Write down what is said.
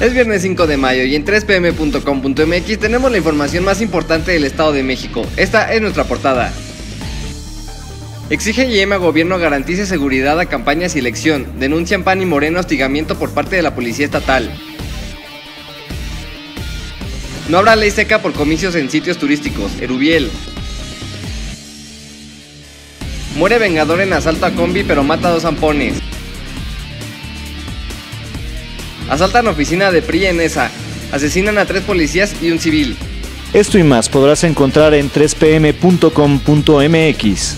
Es viernes 5 de mayo y en 3pm.com.mx tenemos la información más importante del Estado de México. Esta es nuestra portada. Exige Yema gobierno garantice seguridad a campañas y elección. Denuncian PAN y Moreno hostigamiento por parte de la Policía Estatal. No habrá ley seca por comicios en sitios turísticos. Erubiel. Muere vengador en asalto a combi pero mata a dos zampones. Asaltan oficina de PRI en esa. Asesinan a tres policías y un civil. Esto y más podrás encontrar en 3pm.com.mx.